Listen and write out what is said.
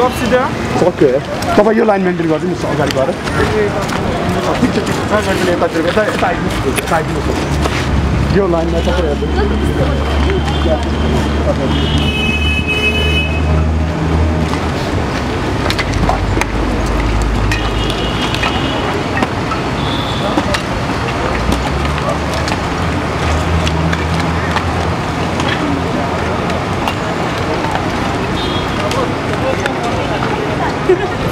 सक्यो तपाईँ यो लाइन मेन्टेन गरिदिनुहोस् अगाडि गएर यो लाइनमा तपाईँ हेर्नु